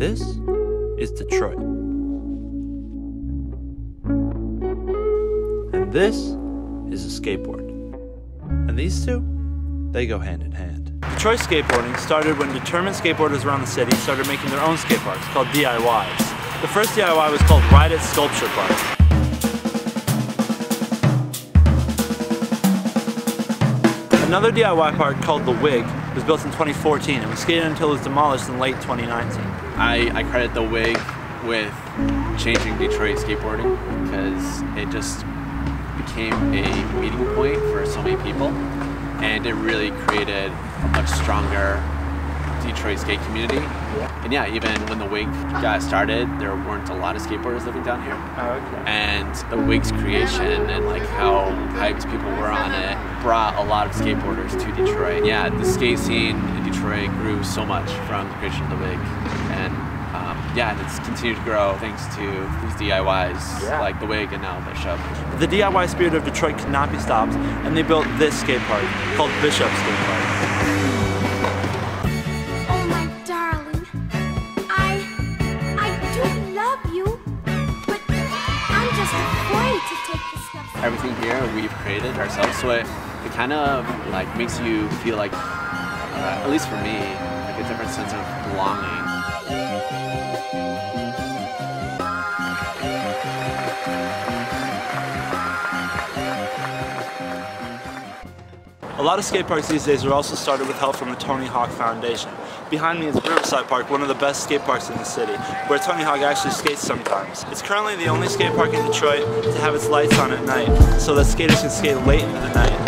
This is Detroit. And this is a skateboard. And these two, they go hand in hand. Detroit skateboarding started when determined skateboarders around the city started making their own skate parks called DIYs. The first DIY was called Ride It Sculpture Park. Another DIY park called The Wig was built in 2014 and was skated until it was demolished in late 2019. I, I credit The Wig with changing Detroit skateboarding because it just became a meeting point for so many people and it really created a much stronger Detroit skate community. And yeah, even when the Wig got started, there weren't a lot of skateboarders living down here. Oh, okay. And the Wig's creation and like how hyped people were on it brought a lot of skateboarders to Detroit. Yeah, the skate scene in Detroit grew so much from the creation of the Wig. And um, yeah, and it's continued to grow thanks to these DIYs Yeah. like the Wig and now Bishop. The DIY spirit of Detroit cannot be stopped, and they built this skate park called Bishop Skate Park. Everything here we've created ourselves, so it, it kind of like makes you feel like, uh, at least for me, like a different sense of belonging. A lot of skate parks these days are also started with help from the Tony Hawk Foundation. Behind me is Riverside Park, one of the best skate parks in the city, where Tony Hawk actually skates sometimes. It's currently the only skate park in Detroit to have its lights on at night, so that skaters can skate late into the night.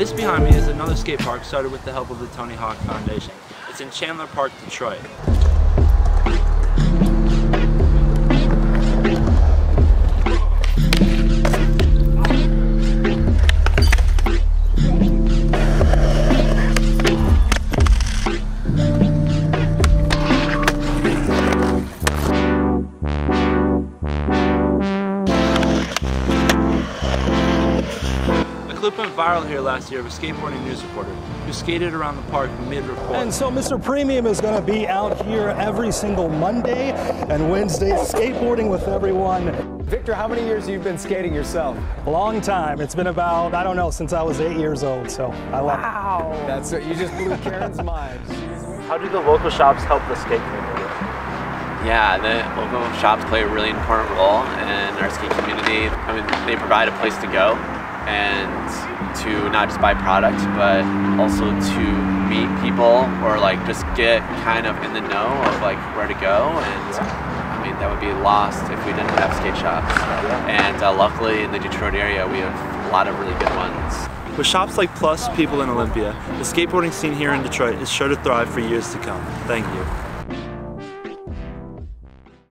This behind me is another skate park started with the help of the Tony Hawk Foundation. It's in Chandler Park, Detroit. Clip went viral here last year of a skateboarding news reporter who skated around the park mid-report. And so Mr. Premium is going to be out here every single Monday and Wednesday skateboarding with everyone. Victor, how many years have you been skating yourself? A long time. It's been about, I don't know, since I was eight years old, so I love it. Wow. That's what you just blew Karen's mind. How do the local shops help the skate community? Yeah, the local shops play a really important role in our skate community. I mean, they provide a place to go and to not just buy products, but also to meet people or like just get kind of in the know of like where to go. And I mean, that would be lost if we didn't have skate shops. And uh, luckily in the Detroit area, we have a lot of really good ones. With shops like Plus, People, and Olympia, the skateboarding scene here in Detroit is sure to thrive for years to come. Thank you.